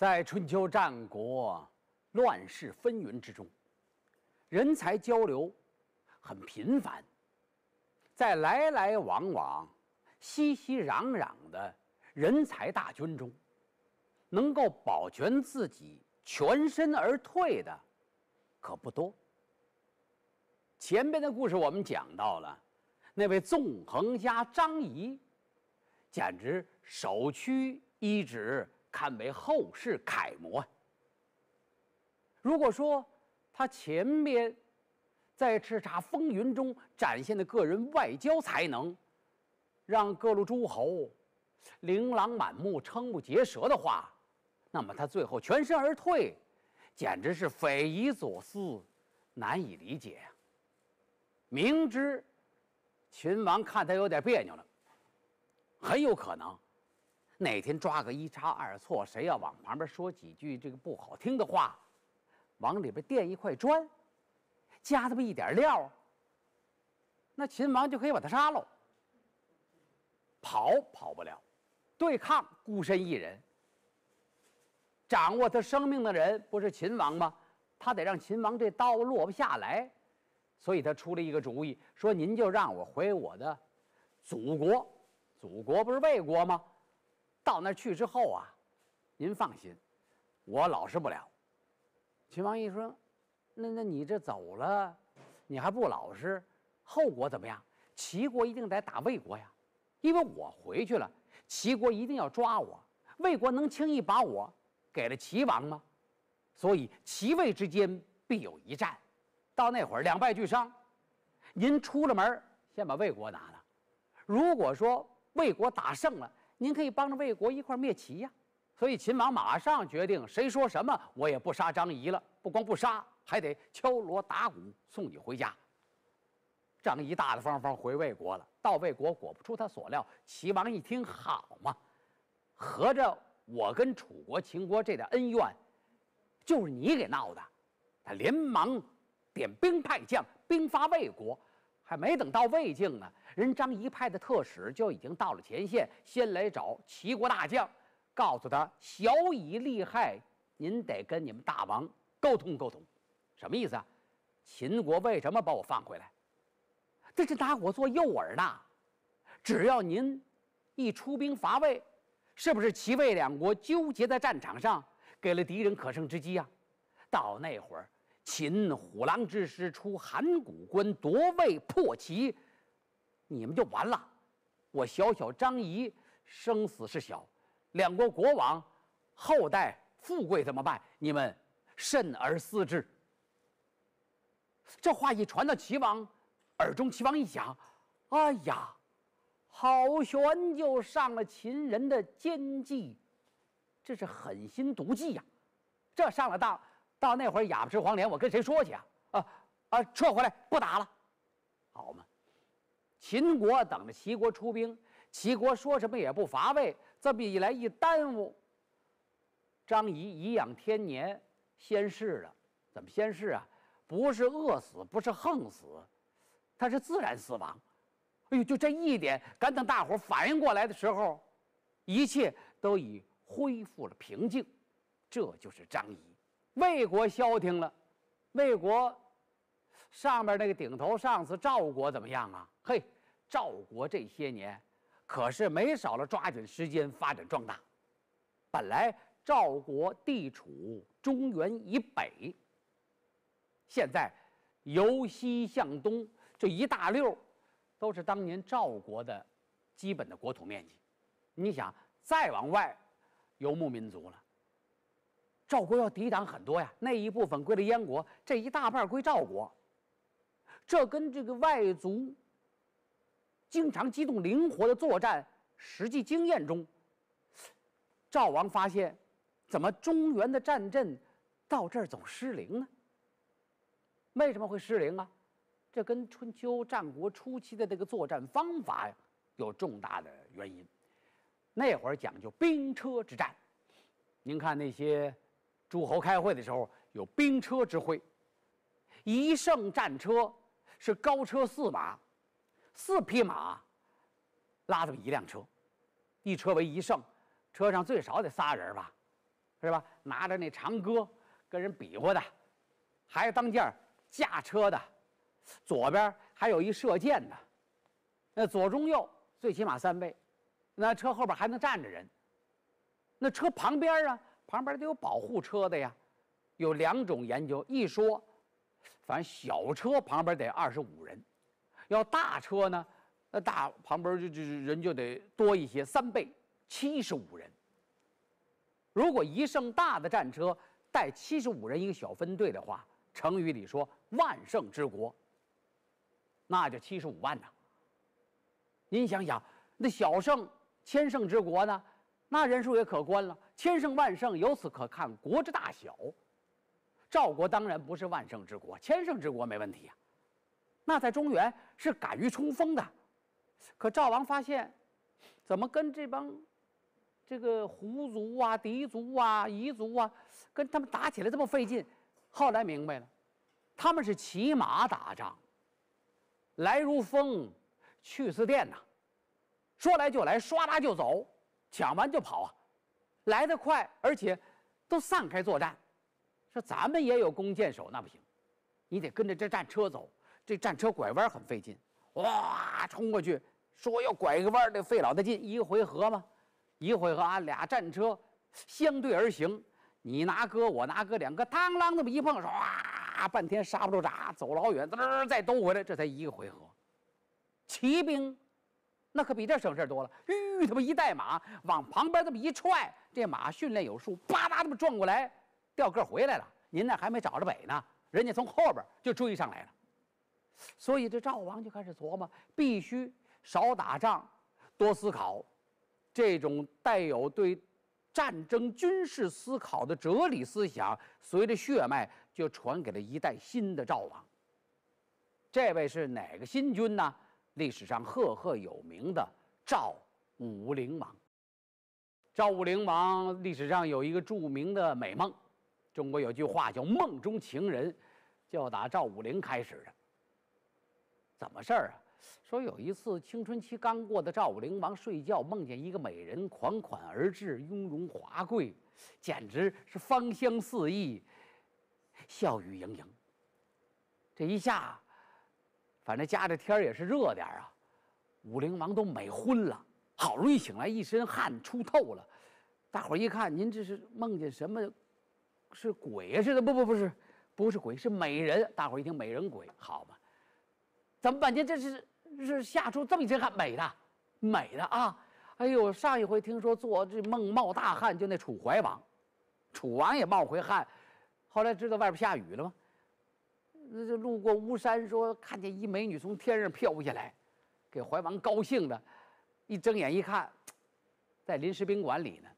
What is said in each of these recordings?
在春秋战国乱世纷纭之中，人才交流很频繁。在来来往往、熙熙攘攘的人才大军中，能够保全自己全身而退的可不多。前边的故事我们讲到了，那位纵横家张仪，简直首屈一指。堪为后世楷模。如果说他前边在叱咤风云中展现的个人外交才能，让各路诸侯琳琅满目、瞠目结舌的话，那么他最后全身而退，简直是匪夷所思、难以理解呀！明知秦王看他有点别扭了，很有可能。哪天抓个一差二错，谁要往旁边说几句这个不好听的话，往里边垫一块砖，加这么一点料，那秦王就可以把他杀喽。跑跑不了，对抗孤身一人，掌握他生命的人不是秦王吗？他得让秦王这刀落不下来，所以他出了一个主意，说：“您就让我回我的祖国，祖国不是魏国吗？”到那去之后啊，您放心，我老实不了。秦王一说：“那那你这走了，你还不老实，后果怎么样？齐国一定得打魏国呀，因为我回去了，齐国一定要抓我。魏国能轻易把我给了齐王吗？所以齐魏之间必有一战，到那会儿两败俱伤。您出了门，先把魏国拿了。如果说魏国打胜了，您可以帮着魏国一块灭齐呀，所以秦王马上决定，谁说什么我也不杀张仪了。不光不杀，还得敲锣打鼓送你回家。张仪大大方方回魏国了。到魏国，果不出他所料，齐王一听，好嘛，合着我跟楚国、秦国这点恩怨，就是你给闹的。他连忙点兵派将，兵发魏国。还没等到魏境呢，人张仪派的特使就已经到了前线，先来找齐国大将，告诉他小以利害，您得跟你们大王沟通沟通，什么意思啊？秦国为什么把我放回来？这是拿我做诱饵呢？只要您一出兵伐魏，是不是齐魏两国纠结在战场上，给了敌人可乘之机啊？到那会儿。秦虎狼之师出函谷关夺魏破齐，你们就完了。我小小张仪生死事小，两国国王后代富贵怎么办？你们慎而思之。这话一传到齐王耳中，齐王一想：哎呀，好悬就上了秦人的奸计，这是狠心毒计呀！这上了当。到那会儿哑巴吃黄连，我跟谁说去啊？啊啊！撤回来，不打了，好嘛？秦国等着齐国出兵，齐国说什么也不伐魏，这么一来一耽误，张仪颐养天年，先逝了。怎么先逝啊？不是饿死，不是横死，他是自然死亡。哎呦，就这一点，赶等大伙反应过来的时候，一切都已恢复了平静。这就是张仪。魏国消停了，魏国上面那个顶头上司赵国怎么样啊？嘿，赵国这些年可是没少了抓紧时间发展壮大。本来赵国地处中原以北，现在由西向东这一大溜都是当年赵国的基本的国土面积。你想再往外，游牧民族了。赵国要抵挡很多呀，那一部分归了燕国，这一大半归赵国。这跟这个外族经常机动灵活的作战实际经验中，赵王发现，怎么中原的战阵到这儿总失灵呢？为什么会失灵啊？这跟春秋战国初期的这个作战方法呀有重大的原因。那会儿讲究兵车之战，您看那些。诸侯开会的时候有兵车之会，一乘战车是高车四马，四匹马拉这么一辆车，一车为一乘，车上最少得仨人吧，是吧？拿着那长戈跟人比划的，还有当间驾车的，左边还有一射箭的，那左中右最起码三倍，那车后边还能站着人。那车旁边啊，旁边得有保护车的呀。有两种研究，一说，反正小车旁边得二十五人，要大车呢，那大旁边就就人就得多一些，三倍，七十五人。如果一乘大的战车带七十五人一个小分队的话，成语里说万乘之国，那就七十五万呐。您想想，那小胜千乘之国呢，那人数也可观了，千胜万胜，由此可看国之大小。赵国当然不是万胜之国，千胜之国没问题呀。那在中原是敢于冲锋的。可赵王发现，怎么跟这帮这个胡族啊、狄族啊、彝族啊，跟他们打起来这么费劲？后来明白了，他们是骑马打仗，来如风，去似电呐。说来就来，唰啦就走，抢完就跑啊，来得快，而且都散开作战。说咱们也有弓箭手，那不行，你得跟着这战车走。这战车拐弯很费劲，哇，冲过去，说要拐个弯得费老大劲。一个回合嘛，一回合啊，俩战车相对而行，你拿戈，我拿戈，两个当啷那么一碰，唰，半天刹不住闸，走老远，嘚再兜回来，这才一个回合。骑兵那可比这省事多了，吁，他妈一带马往旁边这么一踹，这马训练有素，吧嗒这么撞过来。掉个回来了，您那还没找着北呢，人家从后边就追上来了。所以这赵王就开始琢磨，必须少打仗，多思考。这种带有对战争军事思考的哲理思想，随着血脉就传给了一代新的赵王。这位是哪个新君呢？历史上赫赫有名的赵武灵王。赵武灵王历史上有一个著名的美梦。中国有句话叫“梦中情人”，就打赵武灵开始的。怎么事儿啊？说有一次青春期刚过的赵武灵王睡觉，梦见一个美人款款而至，雍容华贵，简直是芳香四溢，笑语盈盈。这一下，反正家这天也是热点啊，武灵王都美昏了，好容易醒来，一身汗出透了。大伙一看，您这是梦见什么？是鬼啊似的，不不不是，不是鬼，是美人。大伙一听美人鬼，好吧？怎么半天这是是吓出这么一身汗？美的，美的啊！哎呦，上一回听说做这梦冒大汗，就那楚怀王，楚王也冒回汗。后来知道外边下雨了吗？那就路过巫山，说看见一美女从天上飘下来，给怀王高兴的，一睁眼一看，在临时宾馆里呢。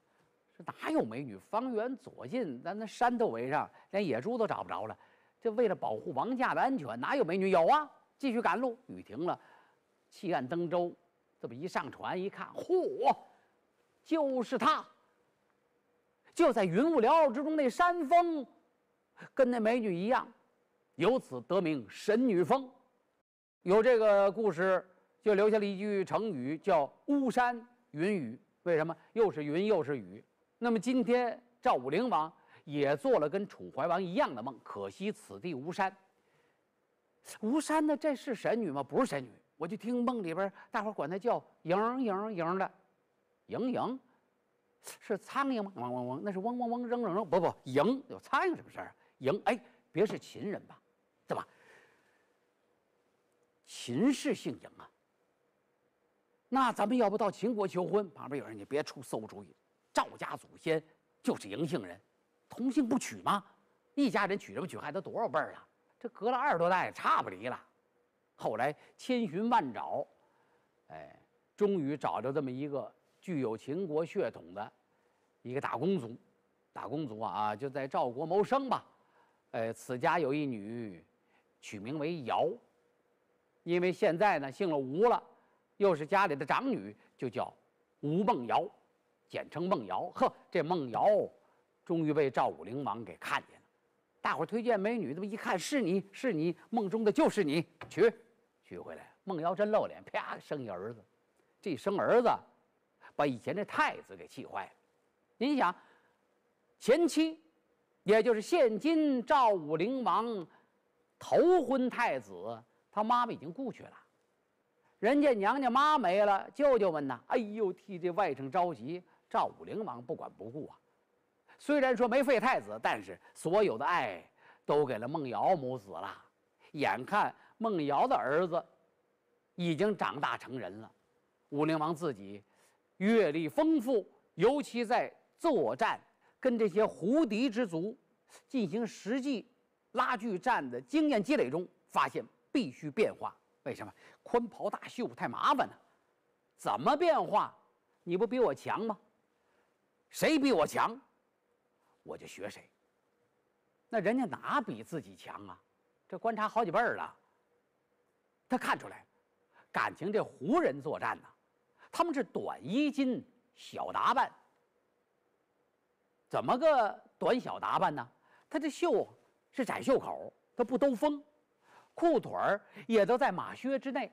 哪有美女？方圆左近，咱那山都围上，连野猪都找不着了。这为了保护王家的安全，哪有美女？有啊！继续赶路，雨停了，弃岸登舟，这么一上船一看，嚯，就是她！就在云雾缭绕之中，那山峰跟那美女一样，由此得名神女峰。有这个故事，就留下了一句成语，叫“巫山云雨”。为什么？又是云又是雨。那么今天赵武灵王也做了跟楚怀王一样的梦，可惜此地无山。无山呢？这是神女吗？不是神女。我就听梦里边大伙管她叫莹莹莹的，莹莹，是苍蝇吗？嗡嗡嗡，那是嗡嗡嗡扔扔扔。不不，蝇有苍蝇什么事儿？蝇哎，别是秦人吧？对吧？秦氏姓嬴啊？那咱们要不到秦国求婚？旁边有人，你别出馊主意。赵家祖先就是嬴姓人，同姓不娶吗？一家人娶什么娶？还都多少辈儿了？这隔了二十多代也，差不离了。后来千寻万找，哎，终于找着这么一个具有秦国血统的一个大公族。大公族啊，就在赵国谋生吧。哎，此家有一女，取名为瑶。因为现在呢姓了吴了，又是家里的长女，就叫吴梦瑶。简称梦瑶，呵，这梦瑶终于被赵武灵王给看见了。大伙推荐美女，这么一看，是你是你梦中的就是你，娶娶回来。梦瑶真露脸，啪生一儿子。这生儿子，把以前这太子给气坏了。您想，前妻，也就是现今赵武灵王头婚太子，他妈妈已经故去了。人家娘家妈没了，舅舅们呢？哎呦，替这外甥着急。赵武灵王不管不顾啊。虽然说没废太子，但是所有的爱都给了孟瑶母子了。眼看孟瑶的儿子已经长大成人了，武灵王自己阅历丰富，尤其在作战跟这些胡敌之族进行实际拉锯战的经验积累中，发现必须变化。为什么宽袍大袖太麻烦了？怎么变化？你不比我强吗？谁比我强，我就学谁。那人家哪比自己强啊？这观察好几辈儿了，他看出来，感情这胡人作战呢，他们是短衣襟、小打扮。怎么个短小打扮呢？他这袖是窄袖口，它不兜风。裤腿儿也都在马靴之内，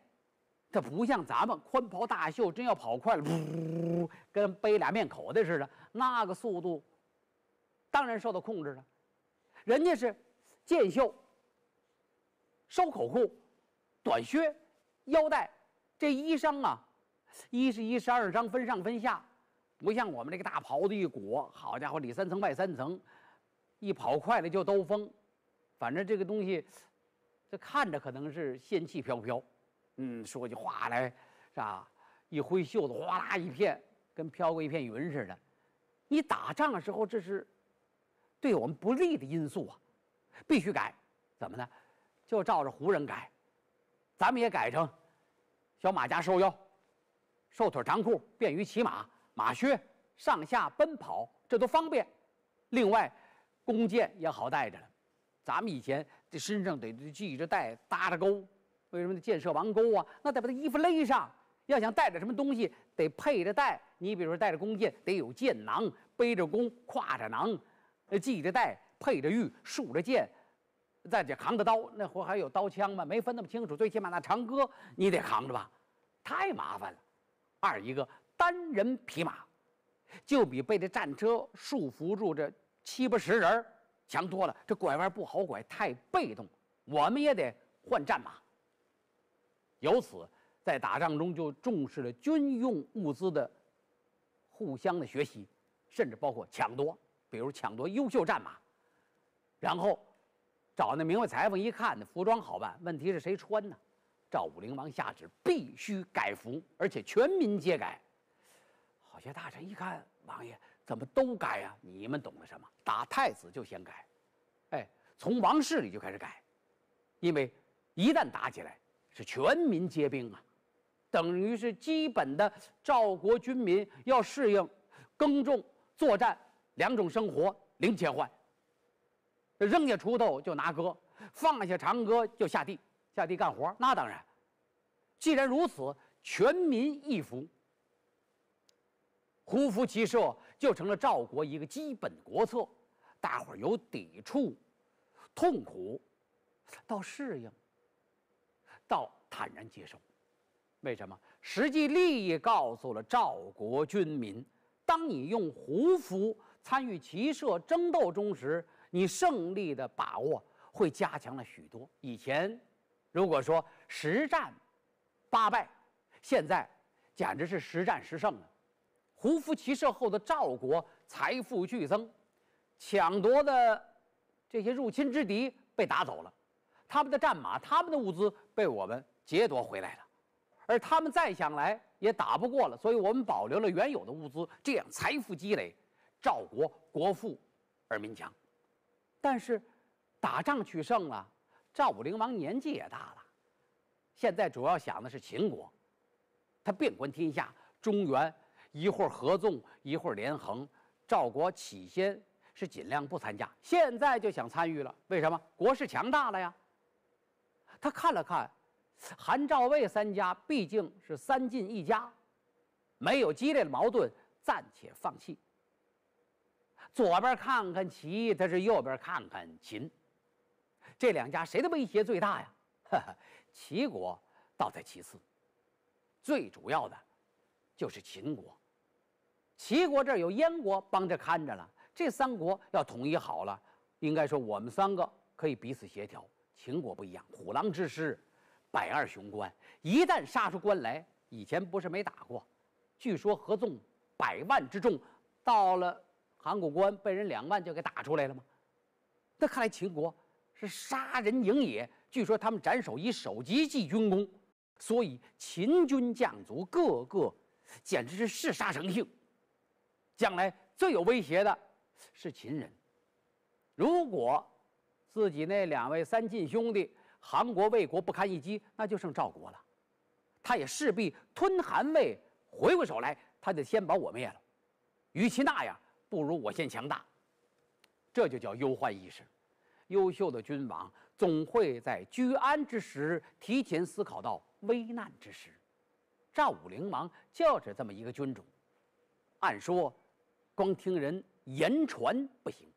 它不像咱们宽袍大袖，真要跑快了，噗，跟背俩面口袋似的，那个速度当然受到控制了。人家是箭袖、收口裤、短靴、腰带，这衣裳啊，一是一十二章，分上分下，不像我们这个大袍子一裹，好家伙，里三层外三层，一跑快了就兜风，反正这个东西。这看着可能是仙气飘飘，嗯，说句话来，是吧？一挥袖子，哗啦一片，跟飘过一片云似的。你打仗的时候，这是对我们不利的因素啊，必须改。怎么呢？就照着胡人改，咱们也改成小马甲收腰，瘦腿长裤，便于骑马，马靴上下奔跑，这都方便。另外，弓箭也好带着了。咱们以前。这身上得系着带，搭着钩。为什么建设王钩啊？那得把他衣服勒上。要想带着什么东西，得配着带。你比如说带着弓箭，得有箭囊；背着弓，挎着囊；呃系着带，配着玉，竖着剑，再者扛着刀。那会还有刀枪吗？没分那么清楚。最起码那长戈你得扛着吧？太麻烦了。二一个单人匹马，就比被这战车束缚住这七八十人儿强多了，这拐弯不好拐，太被动。我们也得换战马。由此，在打仗中就重视了军用物资的互相的学习，甚至包括抢夺，比如抢夺优秀战马。然后找那明白裁缝一看，那服装好办，问题是谁穿呢？赵武灵王下旨必须改服，而且全民皆改。好些大臣一看，王爷。怎么都改呀？你们懂得什么？打太子就先改，哎，从王室里就开始改，因为一旦打起来是全民皆兵啊，等于是基本的赵国军民要适应耕种、作战两种生活零切换。扔下锄头就拿戈，放下长戈就下地下地干活。那当然，既然如此，全民一服。胡服骑射就成了赵国一个基本国策，大伙儿由抵触、痛苦到适应，到坦然接受。为什么？实际利益告诉了赵国军民：当你用胡服参与骑射争斗中时，你胜利的把握会加强了许多。以前如果说十战八败，现在简直是十战十胜了。胡服骑射后的赵国财富剧增，抢夺的这些入侵之敌被打走了，他们的战马、他们的物资被我们劫夺回来了，而他们再想来也打不过了，所以我们保留了原有的物资，这样财富积累，赵国国富而民强。但是打仗取胜了，赵武灵王年纪也大了，现在主要想的是秦国，他遍观天下，中原。一会儿合纵，一会儿连横。赵国起先是尽量不参加，现在就想参与了。为什么？国势强大了呀。他看了看，韩、赵、魏三家毕竟是三晋一家，没有激烈的矛盾，暂且放弃。左边看看齐，他是右边看看秦，这两家谁的威胁最大呀？齐国倒在其次，最主要的就是秦国。齐国这儿有燕国帮着看着了，这三国要统一好了，应该说我们三个可以彼此协调。秦国不一样，虎狼之师，百二雄关，一旦杀出关来，以前不是没打过，据说合纵百万之众，到了函谷关被人两万就给打出来了吗？那看来秦国是杀人营也。据说他们斩首以首级记军功，所以秦军将卒个个简直是嗜杀成性。将来最有威胁的是秦人。如果自己那两位三晋兄弟韩国、魏国不堪一击，那就剩赵国了。他也势必吞韩魏，回过手来，他得先把我灭了。与其那样，不如我先强大。这就叫忧患意识。优秀的君王总会在居安之时提前思考到危难之时。赵武灵王就是这么一个君主。按说，光听人言传不行，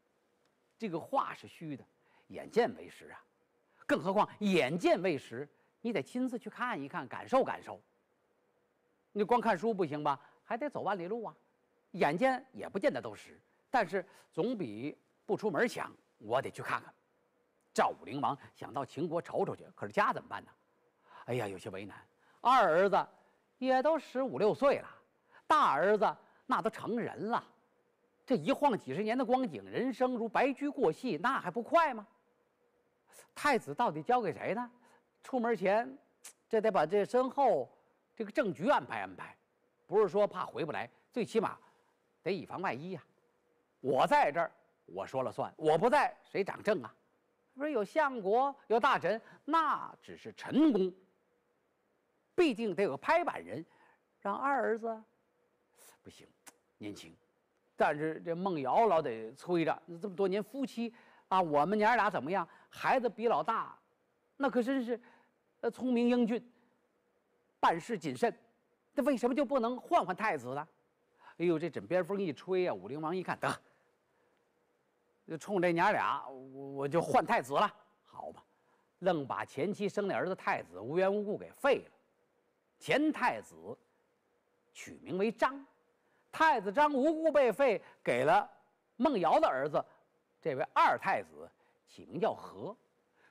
这个话是虚的。眼见为实啊，更何况眼见为实，你得亲自去看一看，感受感受。你光看书不行吧？还得走万里路啊。眼见也不见得都实，但是总比不出门强。我得去看看。赵武灵王想到秦国瞅瞅去，可是家怎么办呢？哎呀，有些为难。二儿子也都十五六岁了，大儿子那都成人了，这一晃几十年的光景，人生如白驹过隙，那还不快吗？太子到底交给谁呢？出门前，这得把这身后这个政局安排安排，不是说怕回不来，最起码得以防万一呀。我在这儿，我说了算；我不在，谁掌政啊？不是有相国、有大臣，那只是臣工。毕竟得有个拍板人，让二儿子不行，年轻。但是这孟瑶老得催着，这么多年夫妻。啊，我们娘俩怎么样？孩子比老大，那可真是，呃，聪明英俊，办事谨慎。那为什么就不能换换太子呢？哎呦，这枕边风一吹啊，武灵王一看，得，就冲这娘俩，我我就换太子了。好吧，愣把前妻生的儿子太子无缘无故给废了。前太子取名为张，太子张无故被废，给了孟瑶的儿子。这位二太子起名叫和，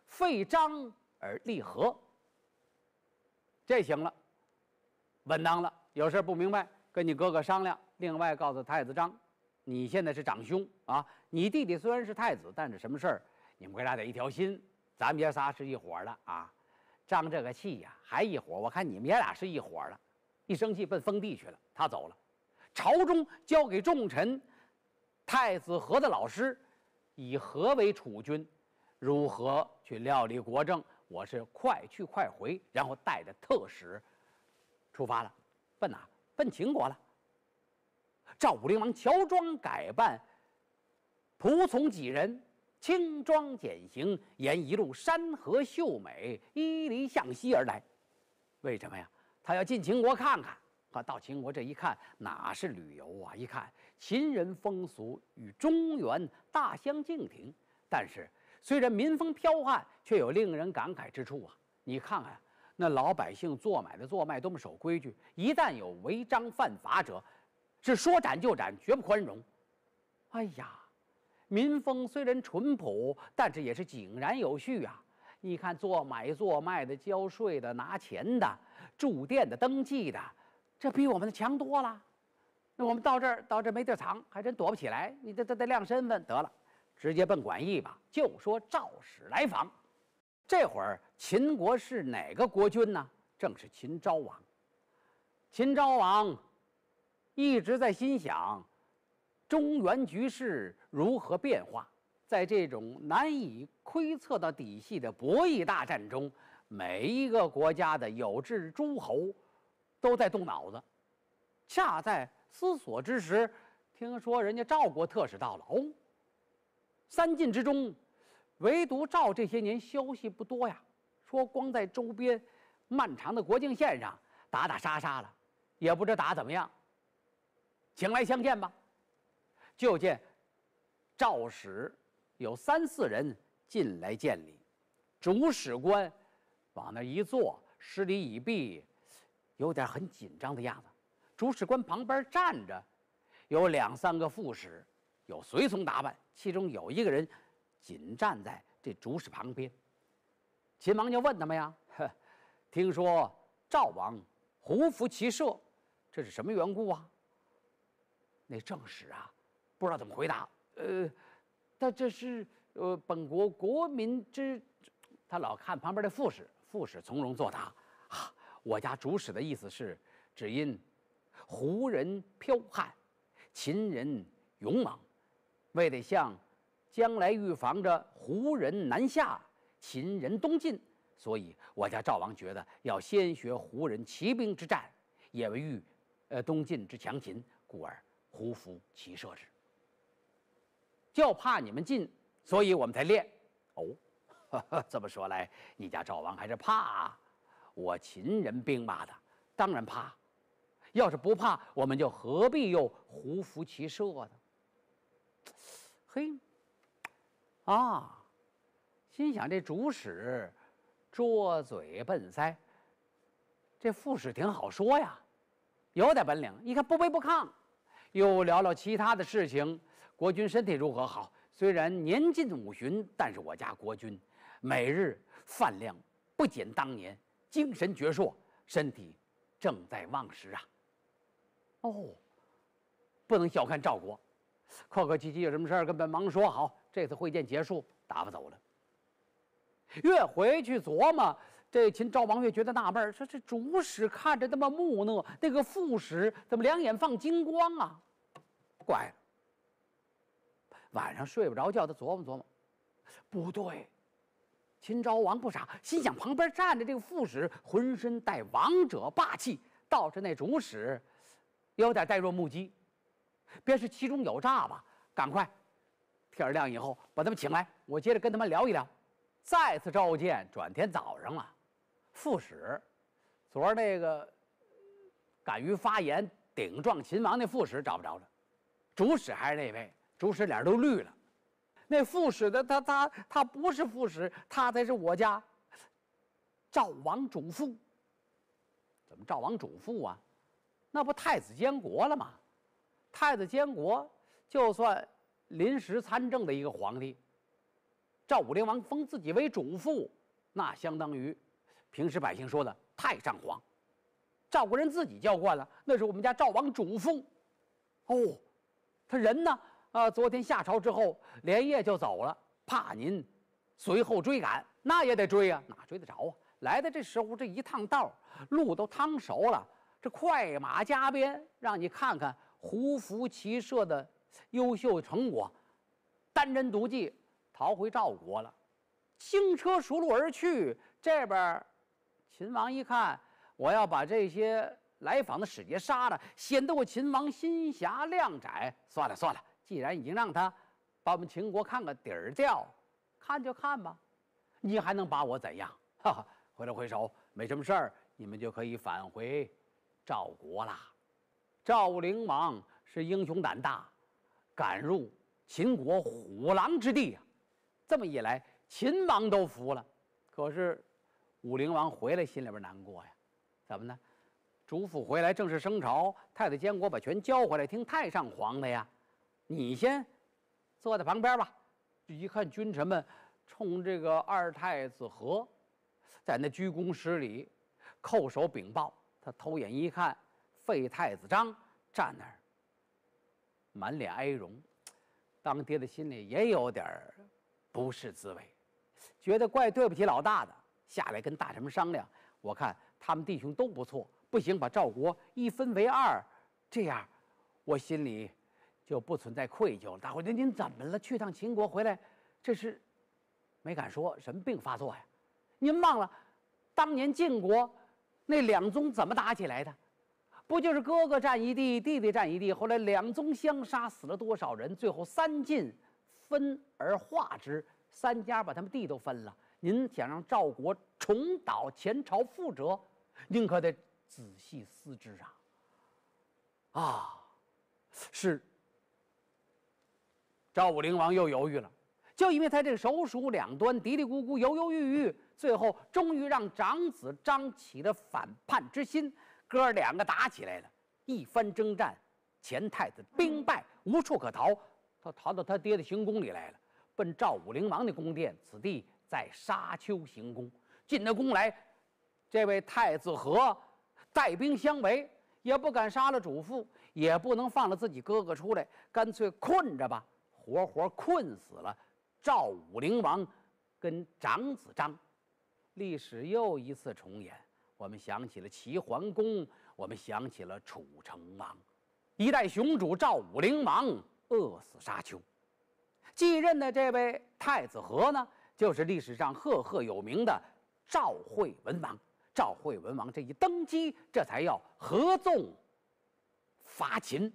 废张而立和，这行了，稳当了。有事不明白，跟你哥哥商量。另外告诉太子张，你现在是长兄啊，你弟弟虽然是太子，但是什么事儿，你们哥俩得一条心。咱们爷仨是一伙的啊。张这个气呀，还一伙。我看你们爷俩是一伙的，一生气奔封地去了。他走了，朝中交给重臣，太子和的老师。以和为储君？如何去料理国政？我是快去快回，然后带着特使出发了，奔哪？奔秦国了。赵武灵王乔装改扮，仆从几人，轻装简行，沿一路山河秀美，依犁向西而来。为什么呀？他要进秦国看看。啊，到秦国这一看，哪是旅游啊？一看秦人风俗与中原大相径庭，但是虽然民风剽悍，却有令人感慨之处啊！你看看那老百姓做买的做卖多么守规矩，一旦有违章犯法者，是说斩就斩，绝不宽容。哎呀，民风虽然淳朴，但是也是井然有序啊！你看做买做卖的、交税的、拿钱的、住店的、登记的。这比我们的强多了，那我们到这儿到这儿没地儿藏，还真躲不起来。你这这得亮身份得了，直接奔馆驿吧。就说赵使来访，这会儿秦国是哪个国君呢？正是秦昭王。秦昭王一直在心想，中原局势如何变化？在这种难以窥测到底细的博弈大战中，每一个国家的有志诸侯。都在动脑子，恰在思索之时，听说人家赵国特使到了。哦，三晋之中，唯独赵这些年消息不多呀。说光在周边漫长的国境线上打打杀杀了，也不知打怎么样。请来相见吧。就见赵使有三四人进来见礼，主使官往那一坐，施礼已毕。有点很紧张的样子，主使官旁边站着有两三个副使，有随从打扮，其中有一个人紧站在这主使旁边。秦王就问他们呀：“呵，听说赵王胡服骑射，这是什么缘故啊？”那正使啊，不知道怎么回答。呃，他这是呃本国国民之，他老看旁边的副使，副使从容作答：“，我家主使的意思是，只因胡人剽悍，秦人勇猛，为得向将来预防着胡人南下，秦人东进，所以我家赵王觉得要先学胡人骑兵之战，也为欲呃东进之强秦，故而胡服骑射之。就怕你们进，所以我们才练。哦，这么说来，你家赵王还是怕我秦人兵马的？当然怕。要是不怕，我们就何必又胡服骑射呢？嘿，啊，心想这主使拙嘴笨腮，这副使挺好说呀，有点本领。一看不卑不亢，又聊聊其他的事情。国君身体如何？好，虽然年近五旬，但是我家国君每日饭量不减当年，精神矍铄，身体正在旺时啊。哦，不能小看赵国，客客气气，有什么事儿跟本王说。好，这次会见结束，打发走了。越回去琢磨，这秦昭王越觉得纳闷说这主使看着那么木讷，那个副使怎么两眼放金光啊？怪了。晚上睡不着觉，他琢磨琢磨，不对，秦昭王不傻，心想旁边站着这个副使，浑身带王者霸气，倒是那主使。有点呆若木鸡，便是其中有诈吧？赶快，天亮以后把他们请来，我接着跟他们聊一聊。再次召见，转天早上啊，副使，昨儿那个敢于发言顶撞秦王那副使找不着了，主使还是那位，主使脸都绿了。那副使的他他他不是副使，他才是我家赵王主父。怎么赵王主父啊？那不太子监国了吗？太子监国就算临时参政的一个皇帝。赵武灵王封自己为主父，那相当于平时百姓说的太上皇。赵国人自己叫惯了，那是我们家赵王主父。哦，他人呢？啊，昨天下朝之后连夜就走了，怕您随后追赶，那也得追呀，哪追得着啊？来的这时候这一趟道路都趟熟了。这快马加鞭，让你看看胡服骑射的优秀成果，单人独骑逃回赵国了，轻车熟路而去。这边，秦王一看，我要把这些来访的使节杀了，显得我秦王心狭量窄。算了算了，既然已经让他把我们秦国看个底儿掉，看就看吧，你还能把我怎样？哈哈，挥了挥手，没什么事儿，你们就可以返回。赵国啦，赵武灵王是英雄胆大，敢入秦国虎狼之地啊！这么一来，秦王都服了。可是武灵王回来心里边难过呀，怎么呢？主父回来正式升朝，太子监国把权交回来，听太上皇的呀。你先坐在旁边吧。一看君臣们冲这个二太子和，在那居功施礼，叩首禀报。他偷眼一看，废太子张站那儿，满脸哀容。当爹的心里也有点不是滋味，觉得怪对不起老大的。下来跟大臣们商量，我看他们弟兄都不错，不行，把赵国一分为二，这样我心里就不存在愧疚了。大伙儿，您您怎么了？去趟秦国回来，这是没敢说什么病发作呀？您忘了当年晋国？那两宗怎么打起来的？不就是哥哥占一地，弟弟占一地？后来两宗相杀，死了多少人？最后三晋分而化之，三家把他们地都分了。您想让赵国重蹈前朝覆辙，您可得仔细思之啊！啊，是。赵武灵王又犹豫了，就因为他这个手鼠两端，嘀嘀咕咕，犹犹豫豫。最后，终于让长子张起的反叛之心，哥两个打起来了。一番征战，前太子兵败无处可逃，他逃到他爹的行宫里来了，奔赵武灵王的宫殿。此地在沙丘行宫。进了宫来，这位太子和带兵相围，也不敢杀了主父，也不能放了自己哥哥出来，干脆困着吧，活活困死了赵武灵王跟长子张。历史又一次重演，我们想起了齐桓公，我们想起了楚成王，一代雄主赵武灵王饿死沙丘。继任的这位太子和呢，就是历史上赫赫有名的赵惠文王。赵惠文王这一登基，这才要合纵伐秦。